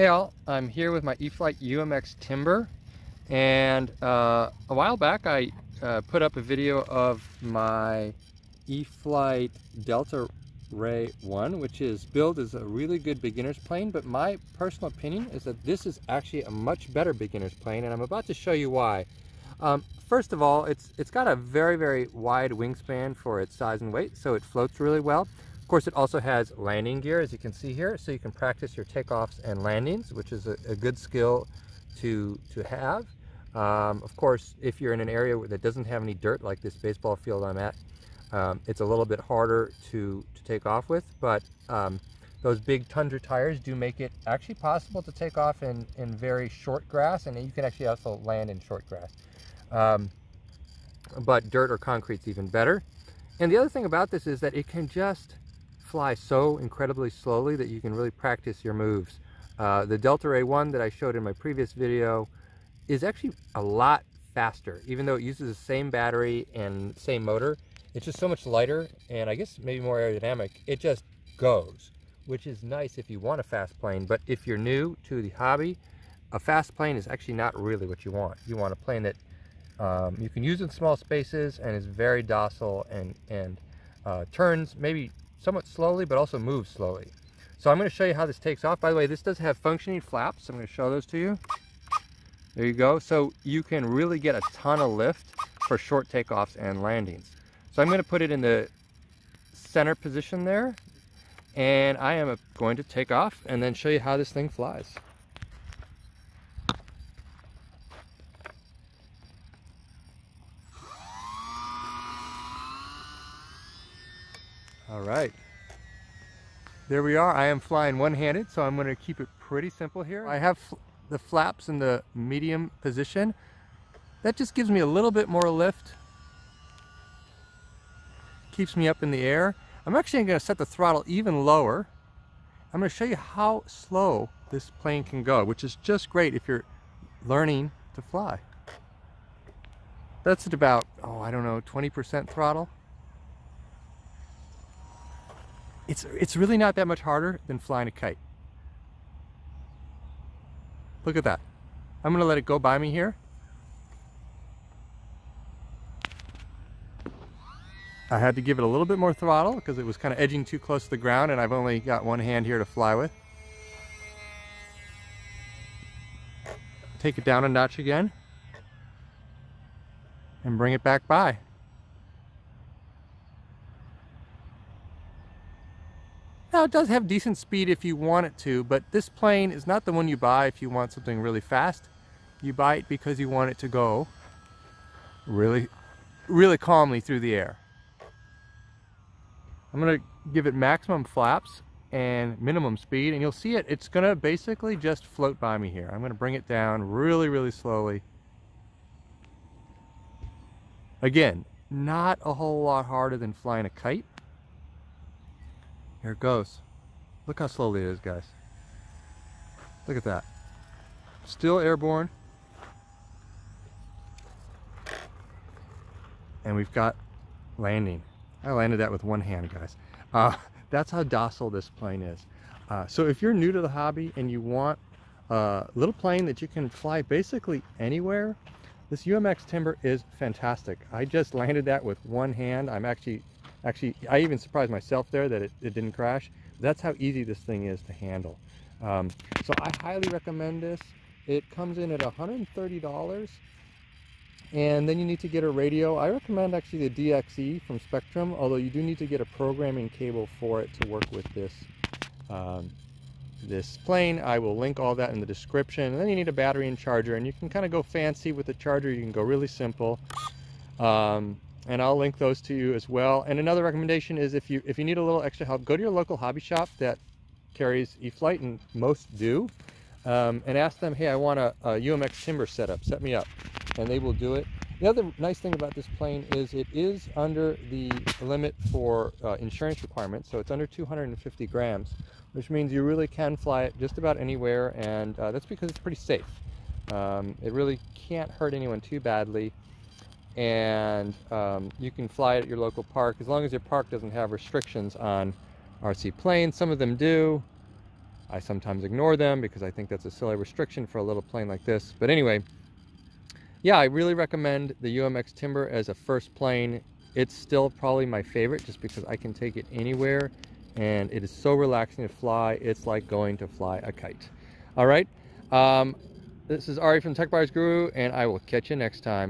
Hey all, I'm here with my E-flite UMX Timber and uh, a while back I uh, put up a video of my E-flite Delta Ray 1 which is billed as a really good beginner's plane but my personal opinion is that this is actually a much better beginner's plane and I'm about to show you why. Um, first of all, it's it's got a very, very wide wingspan for its size and weight, so it floats really well course, it also has landing gear, as you can see here, so you can practice your takeoffs and landings, which is a, a good skill to, to have. Um, of course, if you're in an area that doesn't have any dirt, like this baseball field I'm at, um, it's a little bit harder to, to take off with, but um, those big tundra tires do make it actually possible to take off in, in very short grass, and you can actually also land in short grass. Um, but dirt or concrete's even better. And the other thing about this is that it can just fly so incredibly slowly that you can really practice your moves. Uh, the Delta Ray 1 that I showed in my previous video is actually a lot faster, even though it uses the same battery and same motor. It's just so much lighter and I guess maybe more aerodynamic. It just goes, which is nice if you want a fast plane. But if you're new to the hobby, a fast plane is actually not really what you want. You want a plane that um, you can use in small spaces and is very docile and, and uh, turns maybe somewhat slowly, but also moves slowly. So I'm going to show you how this takes off. By the way, this does have functioning flaps. I'm going to show those to you. There you go. So you can really get a ton of lift for short takeoffs and landings. So I'm going to put it in the center position there. And I am going to take off and then show you how this thing flies. Right. There we are. I am flying one-handed, so I'm going to keep it pretty simple here. I have the flaps in the medium position. That just gives me a little bit more lift. Keeps me up in the air. I'm actually going to set the throttle even lower. I'm going to show you how slow this plane can go, which is just great if you're learning to fly. That's at about, oh, I don't know, 20% throttle. It's, it's really not that much harder than flying a kite. Look at that. I'm gonna let it go by me here. I had to give it a little bit more throttle because it was kind of edging too close to the ground and I've only got one hand here to fly with. Take it down a notch again and bring it back by. Now it does have decent speed if you want it to, but this plane is not the one you buy if you want something really fast. You buy it because you want it to go really, really calmly through the air. I'm gonna give it maximum flaps and minimum speed and you'll see it, it's gonna basically just float by me here. I'm gonna bring it down really, really slowly. Again, not a whole lot harder than flying a kite. Here it goes. Look how slowly it is, guys. Look at that. Still airborne. And we've got landing. I landed that with one hand, guys. Uh, that's how docile this plane is. Uh, so if you're new to the hobby and you want a little plane that you can fly basically anywhere, this UMX Timber is fantastic. I just landed that with one hand. I'm actually Actually, I even surprised myself there that it, it didn't crash. That's how easy this thing is to handle. Um, so I highly recommend this. It comes in at $130 and then you need to get a radio. I recommend actually the DXE from Spektrum, although you do need to get a programming cable for it to work with this um, this plane. I will link all that in the description. And then you need a battery and charger, and you can kind of go fancy with the charger. You can go really simple. Um, and I'll link those to you as well. And another recommendation is if you if you need a little extra help, go to your local hobby shop that carries E-flite, and most do, um, and ask them, hey, I want a, a UMX timber setup, set me up, and they will do it. The other nice thing about this plane is it is under the limit for uh, insurance requirements, so it's under 250 grams, which means you really can fly it just about anywhere, and uh, that's because it's pretty safe. Um, it really can't hurt anyone too badly and um, you can fly it at your local park as long as your park doesn't have restrictions on RC planes. Some of them do. I sometimes ignore them because I think that's a silly restriction for a little plane like this. But anyway, yeah, I really recommend the UMX Timber as a first plane. It's still probably my favorite just because I can take it anywhere and it is so relaxing to fly. It's like going to fly a kite. All right. Um, this is Ari from Tech Buyers Guru and I will catch you next time.